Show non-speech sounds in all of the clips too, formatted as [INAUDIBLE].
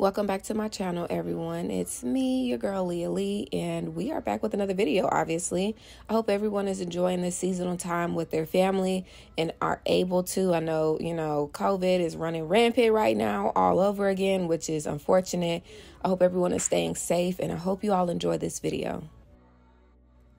Welcome back to my channel, everyone. It's me, your girl Lia Leigh, and we are back with another video, obviously. I hope everyone is enjoying this seasonal time with their family and are able to. I know, you know, COVID is running rampant right now all over again, which is unfortunate. I hope everyone is staying safe, and I hope you all enjoy this video.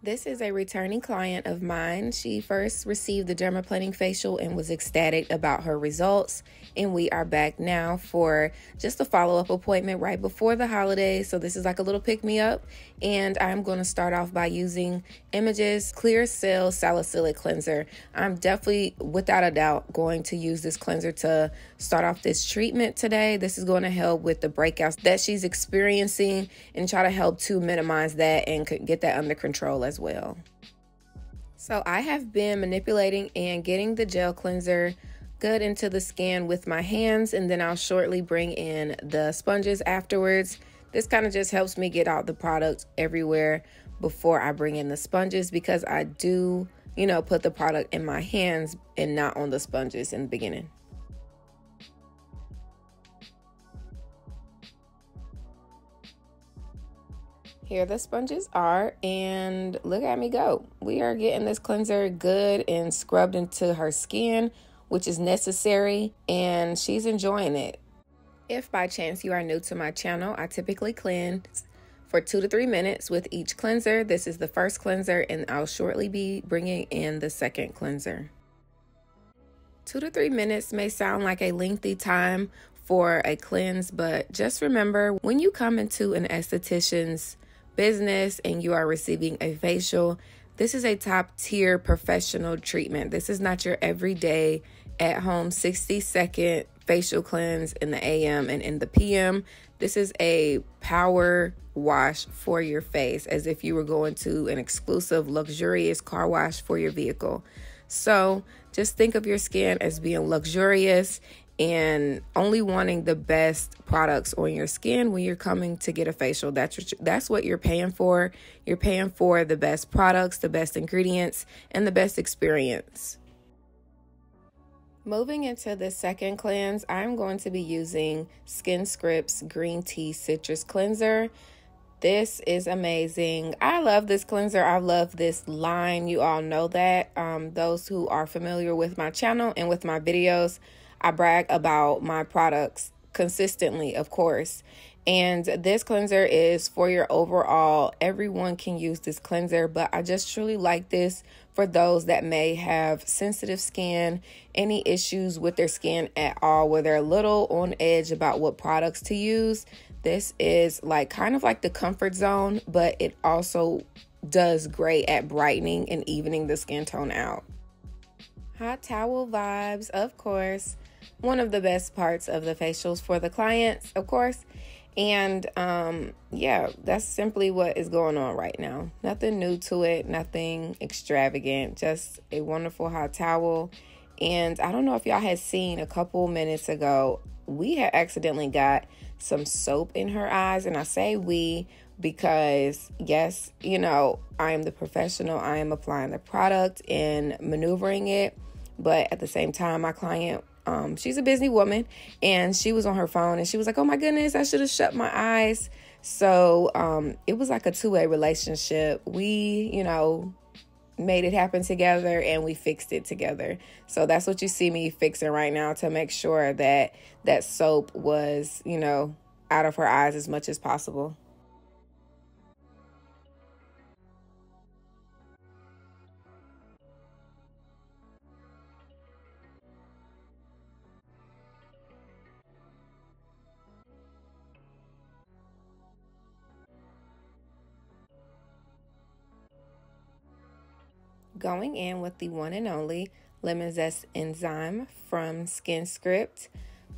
This is a returning client of mine. She first received the dermaplaning facial and was ecstatic about her results. And we are back now for just a follow up appointment right before the holidays. So, this is like a little pick me up. And I'm going to start off by using Images Clear Cell Salicylic Cleanser. I'm definitely, without a doubt, going to use this cleanser to start off this treatment today. This is going to help with the breakouts that she's experiencing and try to help to minimize that and get that under control as well. So I have been manipulating and getting the gel cleanser good into the skin with my hands and then I'll shortly bring in the sponges afterwards. This kind of just helps me get out the product everywhere before I bring in the sponges because I do, you know, put the product in my hands and not on the sponges in the beginning. Here the sponges are, and look at me go. We are getting this cleanser good and scrubbed into her skin, which is necessary, and she's enjoying it. If by chance you are new to my channel, I typically cleanse for two to three minutes with each cleanser. This is the first cleanser, and I'll shortly be bringing in the second cleanser. Two to three minutes may sound like a lengthy time for a cleanse, but just remember when you come into an esthetician's business and you are receiving a facial, this is a top tier professional treatment. This is not your everyday at home 60 second facial cleanse in the AM and in the PM. This is a power wash for your face as if you were going to an exclusive, luxurious car wash for your vehicle. So just think of your skin as being luxurious and only wanting the best products on your skin when you're coming to get a facial. That's what that's what you're paying for. You're paying for the best products, the best ingredients, and the best experience. Moving into the second cleanse, I'm going to be using Skin Scripts Green Tea Citrus Cleanser. This is amazing. I love this cleanser. I love this line. You all know that. Um, those who are familiar with my channel and with my videos, I brag about my products consistently, of course. And this cleanser is for your overall, everyone can use this cleanser, but I just truly like this for those that may have sensitive skin, any issues with their skin at all, where they're a little on edge about what products to use. This is like kind of like the comfort zone, but it also does great at brightening and evening the skin tone out. Hot towel vibes, of course one of the best parts of the facials for the clients, of course. And um, yeah, that's simply what is going on right now. Nothing new to it, nothing extravagant, just a wonderful hot towel. And I don't know if y'all had seen a couple minutes ago, we had accidentally got some soap in her eyes. And I say we because, yes, you know, I am the professional, I am applying the product and maneuvering it. But at the same time, my client um, she's a busy woman and she was on her phone and she was like, Oh my goodness, I should have shut my eyes. So um, it was like a two way relationship. We, you know, made it happen together and we fixed it together. So that's what you see me fixing right now to make sure that that soap was, you know, out of her eyes as much as possible. Going in with the one and only Lemon Zest Enzyme from Skin Script.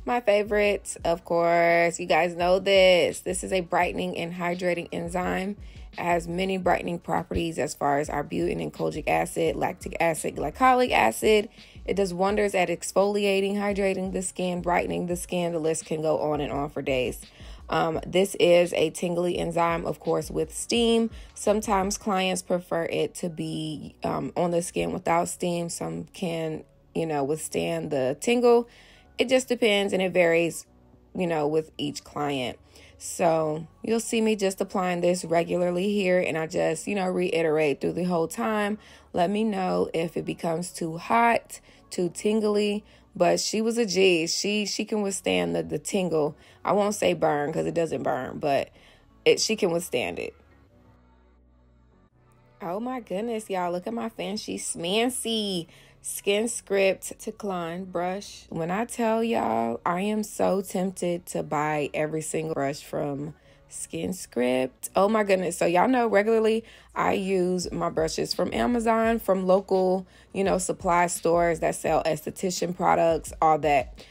My favorite, of course, you guys know this. This is a brightening and hydrating enzyme. It has many brightening properties as far as arbutin and kojic acid, lactic acid, glycolic acid. It does wonders at exfoliating, hydrating the skin, brightening the skin. The list can go on and on for days. Um, this is a tingly enzyme, of course, with steam. Sometimes clients prefer it to be um, on the skin without steam. Some can, you know, withstand the tingle. It just depends and it varies you know, with each client. So you'll see me just applying this regularly here, and I just, you know, reiterate through the whole time. Let me know if it becomes too hot, too tingly. But she was a G. She she can withstand the the tingle. I won't say burn because it doesn't burn, but it she can withstand it. Oh my goodness, y'all! Look at my fancy smancy Skin Script Taklon brush. When I tell y'all, I am so tempted to buy every single brush from Skin Script. Oh my goodness. So y'all know regularly I use my brushes from Amazon, from local, you know, supply stores that sell esthetician products, all that.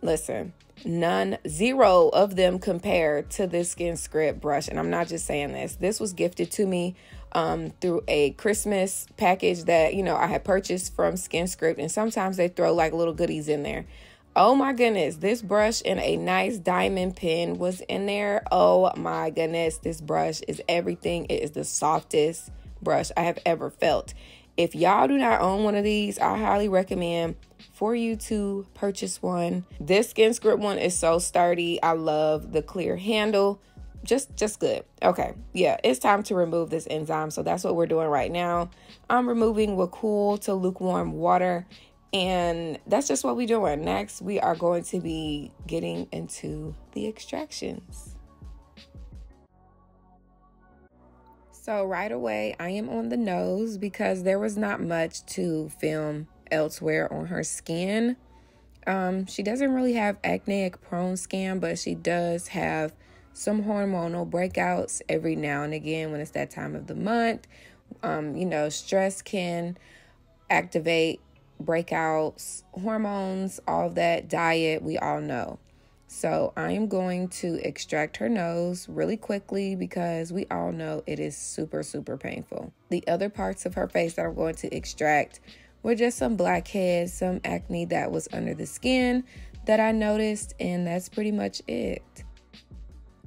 Listen, none, zero of them compare to this Skin Script brush. And I'm not just saying this. This was gifted to me um, through a Christmas package that, you know, I had purchased from Skin Script. And sometimes they throw like little goodies in there. Oh my goodness, this brush and a nice diamond pin was in there. Oh my goodness, this brush is everything. It is the softest brush I have ever felt. If y'all do not own one of these, I highly recommend for you to purchase one. This Skin Script one is so sturdy. I love the clear handle just just good okay yeah it's time to remove this enzyme so that's what we're doing right now i'm removing with cool to lukewarm water and that's just what we're doing. Next we are going to be getting into the extractions. So right away i am on the nose because there was not much to film elsewhere on her skin. Um, she doesn't really have acneic prone skin but she does have some hormonal breakouts every now and again when it's that time of the month. Um, you know, stress can activate breakouts, hormones, all that, diet, we all know. So I am going to extract her nose really quickly because we all know it is super, super painful. The other parts of her face that I'm going to extract were just some blackheads, some acne that was under the skin that I noticed, and that's pretty much it.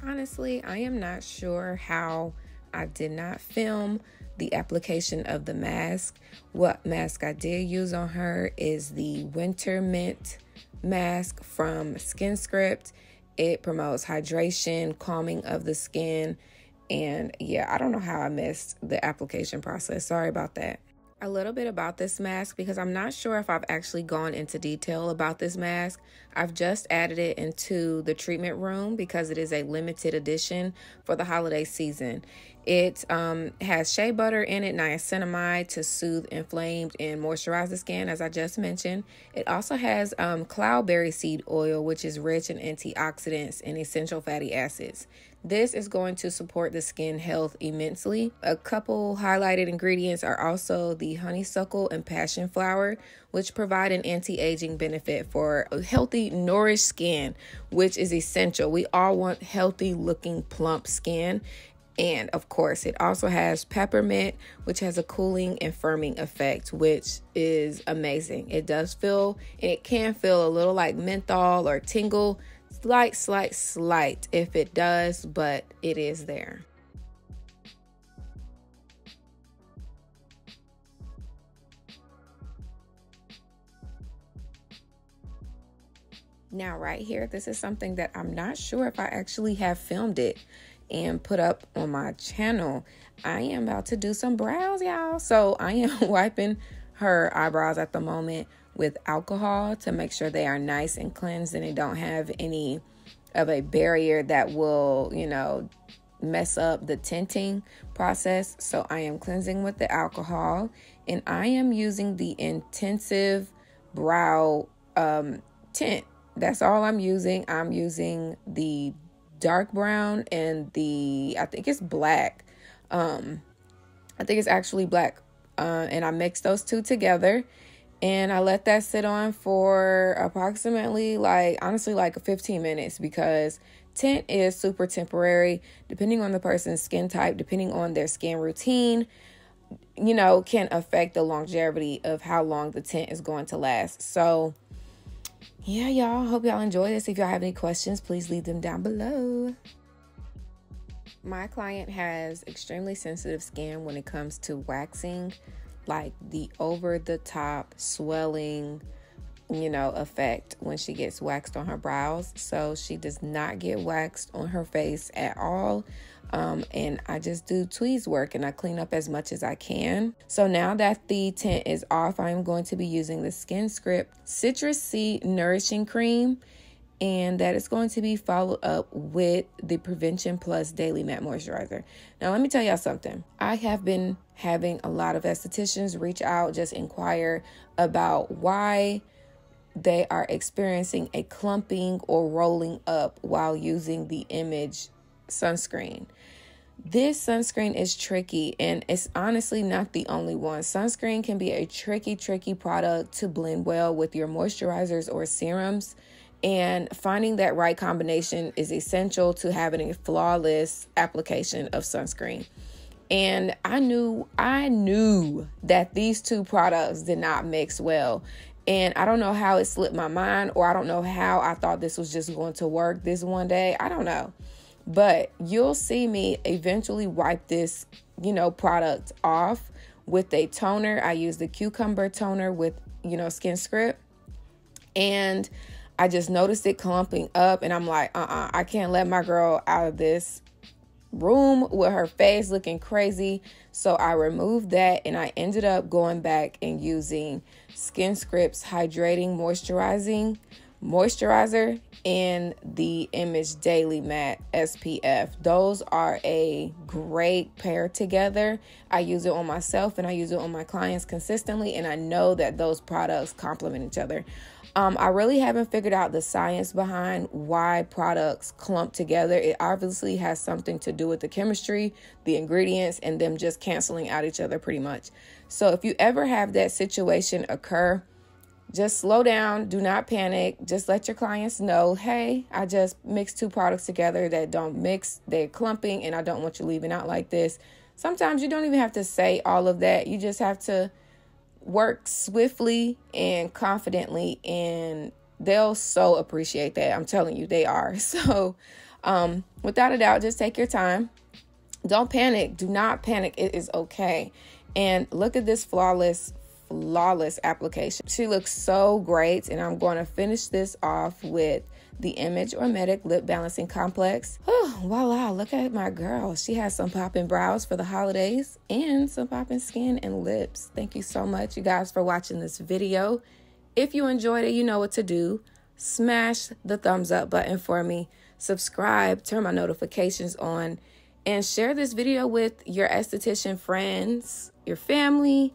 Honestly, I am not sure how I did not film the application of the mask. What mask I did use on her is the Winter Mint mask from Skin Script. It promotes hydration, calming of the skin, and yeah, I don't know how I missed the application process. Sorry about that a little bit about this mask because I'm not sure if I've actually gone into detail about this mask. I've just added it into the treatment room because it is a limited edition for the holiday season. It um, has shea butter in it, niacinamide to soothe inflamed and moisturize the skin, as I just mentioned. It also has um, cloudberry seed oil, which is rich in antioxidants and essential fatty acids. This is going to support the skin health immensely. A couple highlighted ingredients are also the honeysuckle and passion flower, which provide an anti aging benefit for a healthy, nourished skin, which is essential. We all want healthy looking, plump skin. And of course, it also has peppermint, which has a cooling and firming effect, which is amazing. It does feel, and it can feel a little like menthol or tingle Slight, slight, slight if it does, but it is there. Now, right here, this is something that I'm not sure if I actually have filmed it and put up on my channel. I am about to do some brows, y'all. So I am [LAUGHS] wiping her eyebrows at the moment with alcohol to make sure they are nice and cleansed and they don't have any of a barrier that will, you know, mess up the tinting process. So I am cleansing with the alcohol and I am using the intensive brow um, tint. That's all I'm using. I'm using the dark brown and the, I think it's black. Um, I think it's actually black. Uh, and I mix those two together and I let that sit on for approximately like honestly like 15 minutes because tint is super temporary depending on the person's skin type, depending on their skin routine, you know, can affect the longevity of how long the tint is going to last. So yeah, y'all, hope y'all enjoy this. If y'all have any questions, please leave them down below. My client has extremely sensitive skin when it comes to waxing like the over the top swelling you know, effect when she gets waxed on her brows. So she does not get waxed on her face at all. Um, and I just do tweeze work and I clean up as much as I can. So now that the tint is off, I'm going to be using the Skin Script Citrus Nourishing Cream and that is going to be followed up with the Prevention Plus Daily Matte Moisturizer. Now, let me tell y'all something. I have been having a lot of estheticians reach out, just inquire about why they are experiencing a clumping or rolling up while using the image sunscreen. This sunscreen is tricky and it's honestly not the only one. Sunscreen can be a tricky, tricky product to blend well with your moisturizers or serums. And finding that right combination is essential to having a flawless application of sunscreen. And I knew I knew that these two products did not mix well. And I don't know how it slipped my mind, or I don't know how I thought this was just going to work this one day. I don't know. But you'll see me eventually wipe this, you know, product off with a toner. I use the cucumber toner with, you know, Skin Script. And I just noticed it clumping up, and I'm like, uh uh-uh, uh I can't let my girl out of this room with her face looking crazy. So I removed that and I ended up going back and using Skin Script's Hydrating Moisturizing moisturizer and the Image Daily Matte SPF. Those are a great pair together. I use it on myself and I use it on my clients consistently, and I know that those products complement each other. Um, I really haven't figured out the science behind why products clump together. It obviously has something to do with the chemistry, the ingredients, and them just canceling out each other pretty much. So if you ever have that situation occur, just slow down, do not panic. Just let your clients know, hey, I just mixed two products together that don't mix, they're clumping, and I don't want you leaving out like this. Sometimes you don't even have to say all of that. You just have to work swiftly and confidently and they'll so appreciate that. I'm telling you, they are. [LAUGHS] So, um, without a doubt, just take your time. Don't panic. Do not panic. It is okay. And look at this flawless, flawless application. She looks so great. And I'm going to finish this off with the Image Ormedic Lip Balancing Complex. Oh, voila, look at my girl. She has some popping brows for the holidays and some popping skin and lips. Thank you so much, you guys, for watching this video. If you enjoyed it, you know what to do. Smash the thumbs up button for me. Subscribe, turn my notifications on, and share this video with your esthetician friends, your family,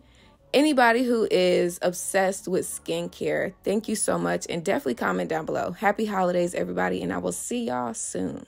anybody who is obsessed with skincare, thank you so much. And definitely comment down below. Happy holidays, everybody. And I will see y'all soon.